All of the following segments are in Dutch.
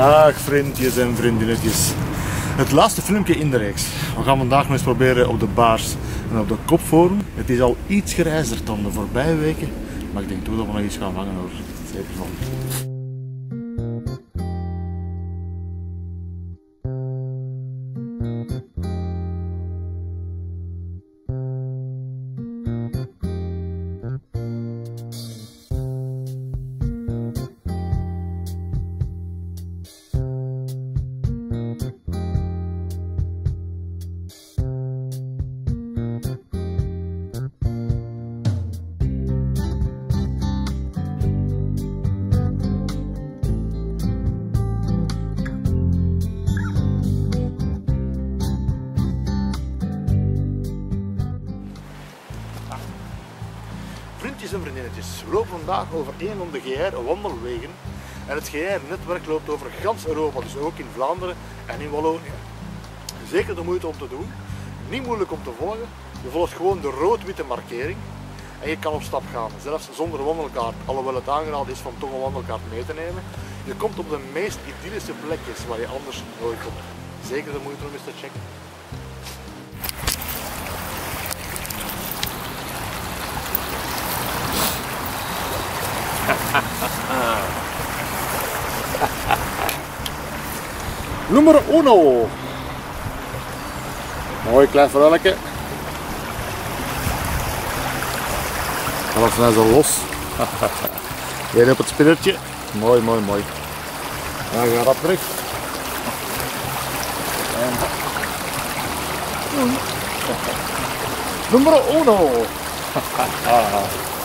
Dag vriendjes en vriendinnetjes. Het laatste filmpje in de reeks. We gaan vandaag nog eens proberen op de baars en op de kopforum. Het is al iets gereizerd dan de voorbije weken, maar ik denk toch dat we nog iets gaan vangen hoor. Zeker van. Over een van de GR wandelwegen. En het GR-netwerk loopt over gans Europa, dus ook in Vlaanderen en in Wallonië. Zeker de moeite om te doen, niet moeilijk om te volgen. Je volgt gewoon de rood-witte markering en je kan op stap gaan, zelfs zonder wandelkaart, alhoewel het aangeraden is van toch een wandelkaart mee te nemen. Je komt op de meest idyllische plekjes waar je anders nooit komt. Zeker de moeite om eens te checken. Nummer uno. Mooi klein verwelke. Alles nou zo los. Weer op het spinnertje. Mooi, mooi, mooi. Dan gaat dat terug. Nummer uno.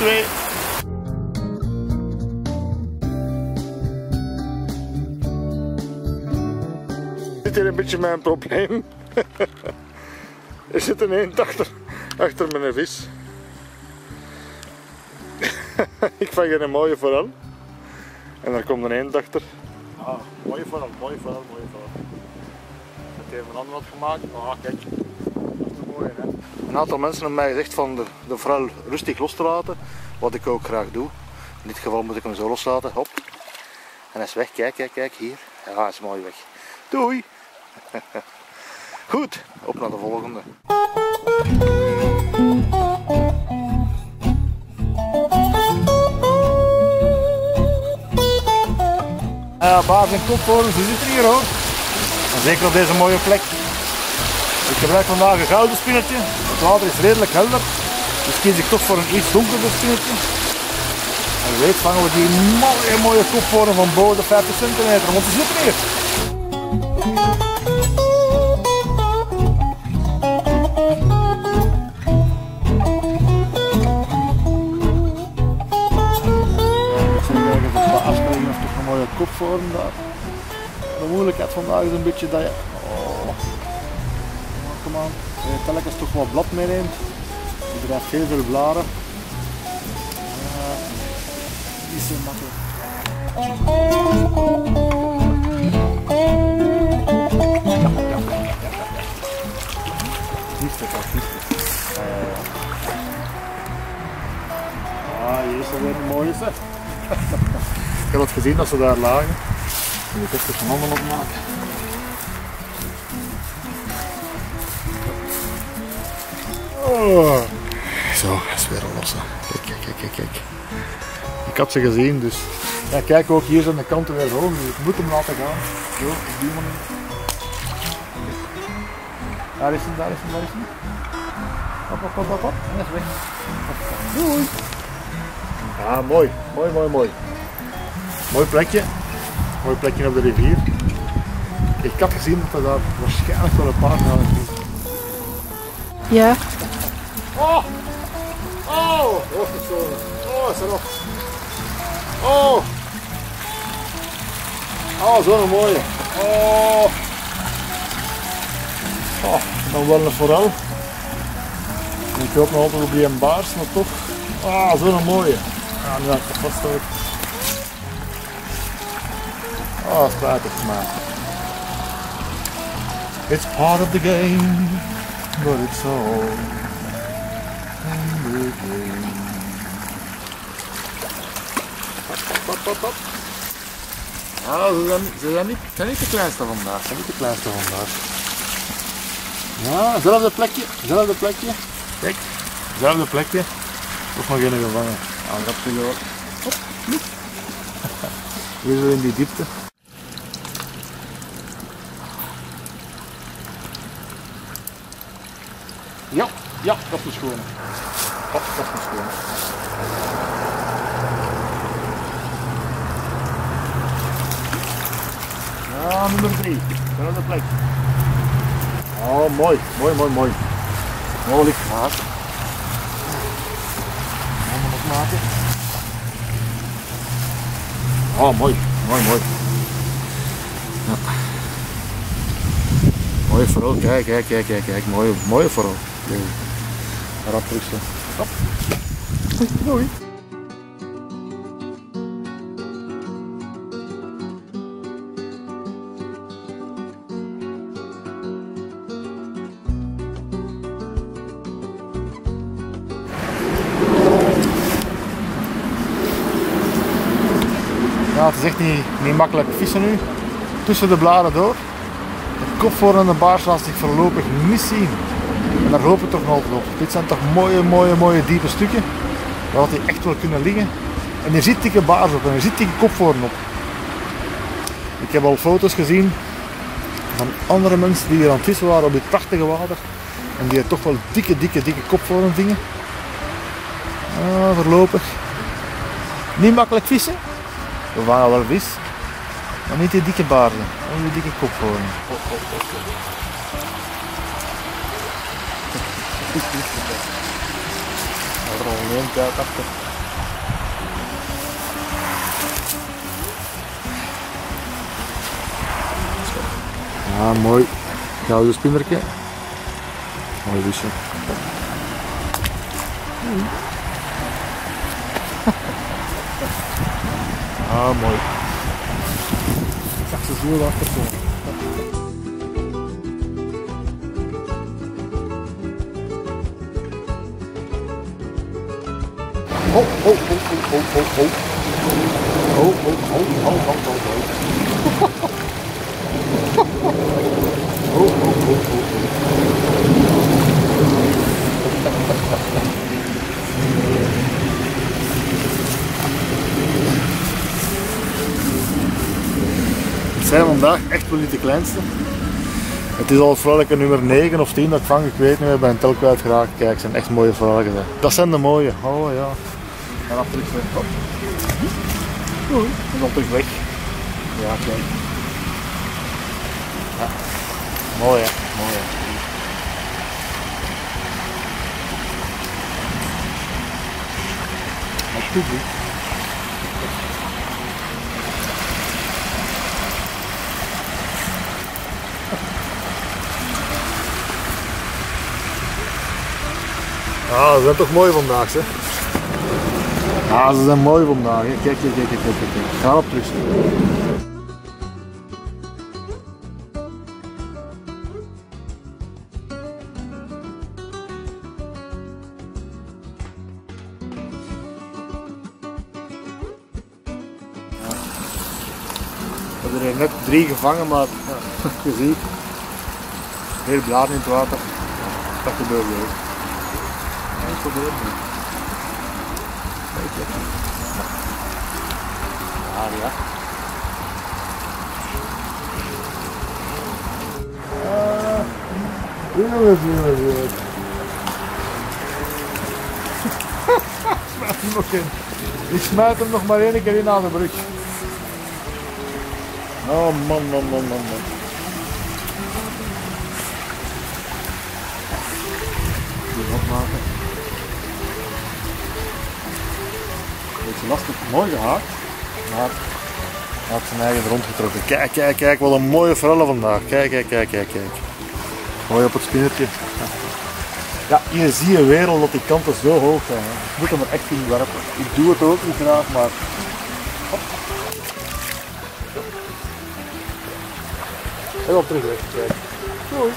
2. Dit is een beetje mijn probleem. er zit een eend achter, achter mijn vis. ik vang hier een mooie vooral. En daar komt een eend achter. Ah, mooie vooral, mooie vooral, mooie vooral. Het heeft een ander wat gemaakt. Ah, kijk. Dat is een mooie, hè. Een aantal mensen hebben mij gezegd van de, de vooral rustig los te laten, wat ik ook graag doe. In dit geval moet ik hem zo loslaten, hop. En hij is weg, kijk, kijk, kijk, hier. Ja, hij is mooi weg. Doei! Goed, op naar de volgende. Ja, baas en kopvorens, die zitten hier hoor. En zeker op deze mooie plek. Ik gebruik vandaag een gouden spinnetje. Het water is redelijk helder. Dus kies ik toch voor een iets donkerder spinnetje. En weet vangen we die mooie, mooie kopvorm van boven de 50 centimeter. Want of toch een mooie kopvorm daar. De moeilijkheid vandaag is een beetje dat je... Oh. Dat je telkens toch wat blad meeneemt. Je draagt heel veel blaren. Ja, niet zo makkelijk. Ja, ja, ja. Ah, hier is alweer een mooie zeg. Ik heb het gezien dat ze daar lagen. Ik moet even een handen opmaken. Zo, dat is weer losse. Kijk, kijk, kijk, kijk. Ik had ze gezien, dus. Ja, kijk ook hier zijn de kanten weer hoog, dus ik moet hem laten gaan. Zo, op die. Daar is hem, daar is hem, daar is hem. Hop, hop, hop, hop, hop. En is weg. Doei. Ja, mooi, mooi, mooi, mooi. Mooi plekje. Mooi plekje op de rivier. Ik had gezien dat er daar waarschijnlijk wel een paar gaan doen. Ja. Oh! Oh! Oh, zo. Oh, is er nog. Oh! Oh, zo'n mooie. Oh! Oh, dan wel een forel. Ik hoop nog altijd op die baars, maar toch. Ah, zo'n mooie. Ja, nu had ik het vast ook. Oh, spijtig maar. It's part of the game, but it's all Pop, pop, pop. Ja, ze zijn, ze zijn, niet, zijn niet de kleinste vandaag. Ze zijn niet de kleinste vandaag. Ja, zelfde plekje, zelfde plekje. Kijk, zelfde plekje. Toch nog geen gevangen. Ja, dat vind je wel. Hop. Weer zo in die diepte. Ja, ja, dat is een schone. Oh, dat is een Ja, nummer 3. Zelfde plek. Oh, mooi, mooi, mooi, mooi. Mooi licht gemaakt. Gaan we nog maken. Oh, mooi, mooi, mooi. Ja. Mooie vooral, kijk, kijk, kijk, kijk, kijk. Mooie, mooie vooral. Rap rusten. Hop. Mooi. Ja, het is echt niet, niet makkelijk vissen nu. Tussen de bladen door. De kopvoor en de baars laat zich voorlopig niet zien. En daar hopen we toch nog op. Dit zijn toch mooie, mooie, mooie diepe stukken. Waar die echt wel kunnen liggen. En er zit dikke baars op en er zit dikke kopvoren op. Ik heb al foto's gezien van andere mensen die hier aan het vissen waren op dit prachtige water. En die toch wel dikke, dikke, dikke kopvoren vingen. Ah, voorlopig. Niet makkelijk vissen. We vangen wel vis, maar niet die dikke baarden, en die dikke kopvormen. Oh, oh, oh, Er al een achter. Ja, mooi. Gouden spinnertje. Mooi visje. Ah, mooi. Ik zag ze zo achter komen. Oh, oh, oh, oh, oh, oh, oh. Oh, oh, oh, oh, oh, oh, oh. Oh, oh, oh, oh, Het zijn vandaag echt wel niet de kleinste. Het is al vrouwelijke nummer 9 of 10 dat ik vang, ik weet niet meer, ben tel kwijtgeraakt. Kijk, het zijn echt mooie vrouwelijke. Dat zijn de mooie. Oh ja. En dan terug weg. Oei, en dan terug weg. Ja, kijk. Mooi hè, mooi hè. Alsjeblieft. Ah, ze zijn toch mooi vandaag, hè? Ah, ze zijn mooi vandaag. hè. Kijk, kijk, kijk, kijk, kijk. Ga op terug. We hebben er net drie gevangen, maar je ziet, heel bladen in het water. Dat gebeurt ook. Dat gebeurt niet. Kijk, kijk. Ja, ja. Jongens, jongens, jongens. Smijt hem nog in. Ik smijt hem nog maar één keer in aan de brug. Oh man, man, man, man, man. Mooi gehaakt. Maar had zijn eigen rondgetrokken. Kijk, kijk, kijk, wat een mooie forellen vandaag. Kijk, kijk, kijk, kijk, kijk. Mooi op het spinnetje. Ja, hier zie je weer al dat die kanten zo hoog zijn. Ik moet hem er echt in werpen. Ik doe het ook niet graag, maar... Hop. En dan terug weg. Doei.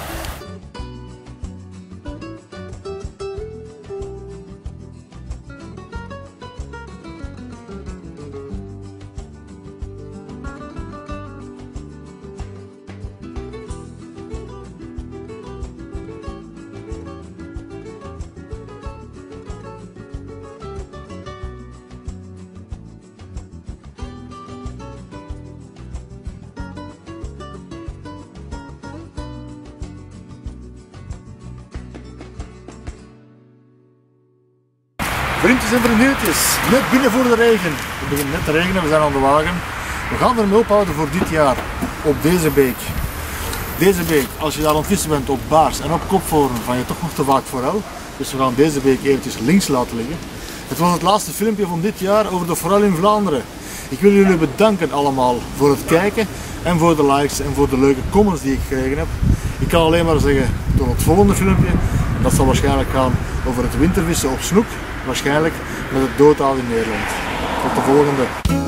Vriendjes en vriendinnetjes, net binnen voor de regen. Het begint net te regenen, we zijn aan de wagen. We gaan ermee ophouden voor dit jaar op deze beek. Deze beek, als je daar aan het vissen bent op baars en op kopvoren, van je toch nog te vaak forel. Dus we gaan deze beek eventjes links laten liggen. Het was het laatste filmpje van dit jaar over de forel in Vlaanderen. Ik wil jullie bedanken allemaal voor het kijken en voor de likes en voor de leuke comments die ik gekregen heb. Ik kan alleen maar zeggen tot het volgende filmpje. Dat zal waarschijnlijk gaan over het wintervissen op snoek. Waarschijnlijk met het doodhaal in Nederland. Tot de volgende.